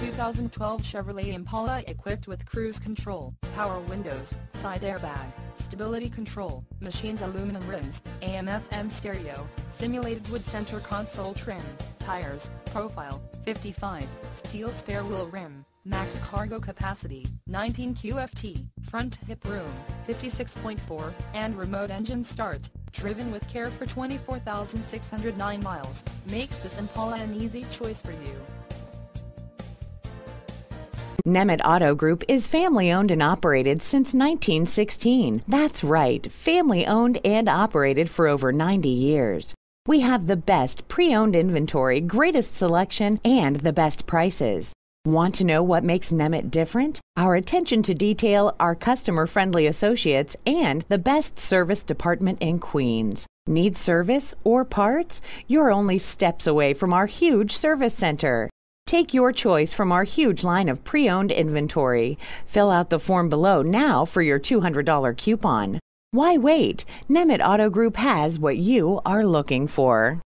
2012 Chevrolet Impala equipped with cruise control, power windows, side airbag, stability control, machined aluminum rims, AM-FM stereo, simulated wood center console trim, tires, profile, 55, steel spare wheel rim, max cargo capacity, 19 QFT, front hip room, 56.4, and remote engine start, driven with care for 24,609 miles, makes this Impala an easy choice for you. Nemet Auto Group is family owned and operated since 1916. That's right, family owned and operated for over 90 years. We have the best pre owned inventory, greatest selection, and the best prices. Want to know what makes Nemet different? Our attention to detail, our customer friendly associates, and the best service department in Queens. Need service or parts? You're only steps away from our huge service center. Take your choice from our huge line of pre owned inventory. Fill out the form below now for your $200 coupon. Why wait? Nemet Auto Group has what you are looking for.